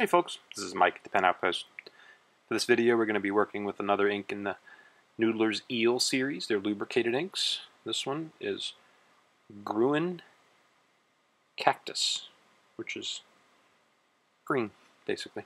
Hey folks, this is Mike at the Pen Outpost. For this video we're going to be working with another ink in the Noodler's Eel series. They're lubricated inks. This one is Gruene Cactus, which is green, basically.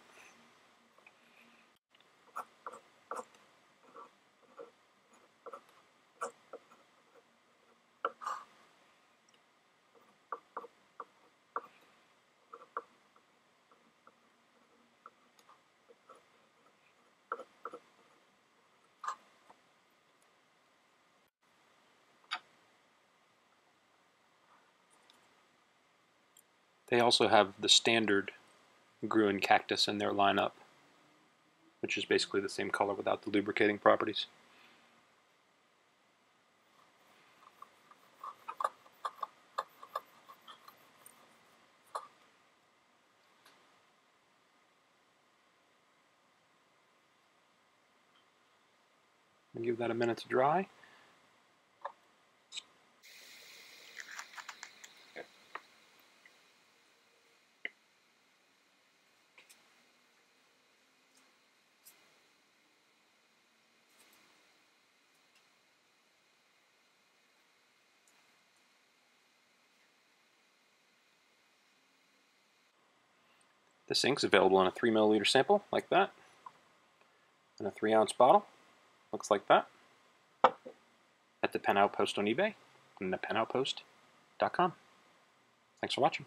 They also have the standard Gruene cactus in their lineup, which is basically the same color without the lubricating properties. give that a minute to dry. This ink's available in a 3 milliliter sample, like that, in a 3 ounce bottle, looks like that, at the Pen Outpost on eBay, and the penoutpost.com. Thanks for watching.